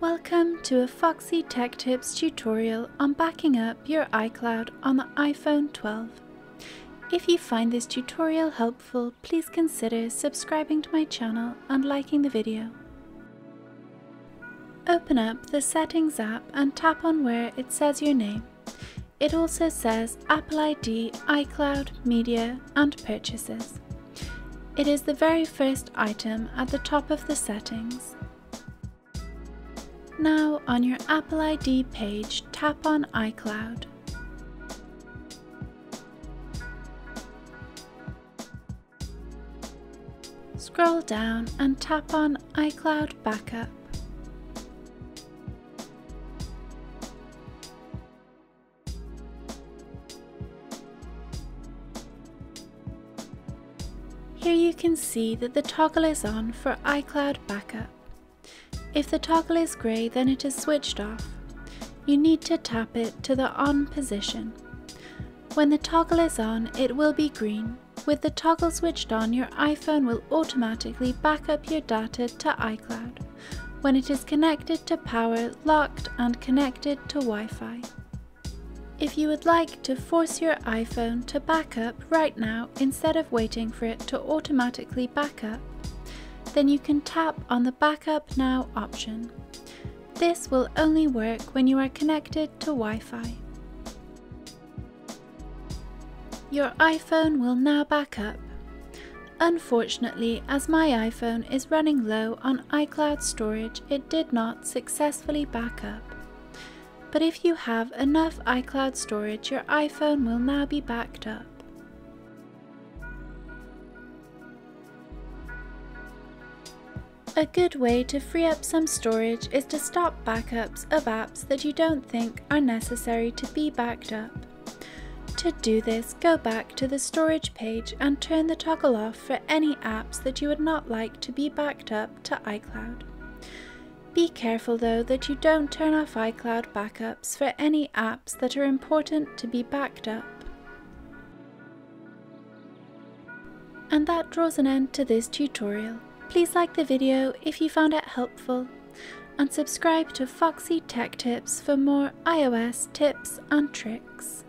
Welcome to a Foxy Tech Tips tutorial on backing up your iCloud on the iPhone 12. If you find this tutorial helpful, please consider subscribing to my channel and liking the video. Open up the Settings app and tap on where it says your name. It also says Apple ID, iCloud, Media and Purchases. It is the very first item at the top of the settings. Now on your Apple ID page, tap on iCloud. Scroll down and tap on iCloud Backup. Here you can see that the toggle is on for iCloud Backup. If the toggle is grey then it is switched off. You need to tap it to the on position. When the toggle is on it will be green. With the toggle switched on your iPhone will automatically back up your data to iCloud when it is connected to power, locked and connected to Wi-Fi. If you would like to force your iPhone to back up right now instead of waiting for it to automatically back up, then you can tap on the Backup Now option. This will only work when you are connected to Wi-Fi. Your iPhone will now back up. Unfortunately, as my iPhone is running low on iCloud storage, it did not successfully back up. But if you have enough iCloud storage, your iPhone will now be backed up. A good way to free up some storage is to stop backups of apps that you don't think are necessary to be backed up. To do this, go back to the storage page and turn the toggle off for any apps that you would not like to be backed up to iCloud. Be careful though that you don't turn off iCloud backups for any apps that are important to be backed up. And that draws an end to this tutorial. Please like the video if you found it helpful and subscribe to Foxy Tech Tips for more iOS tips and tricks.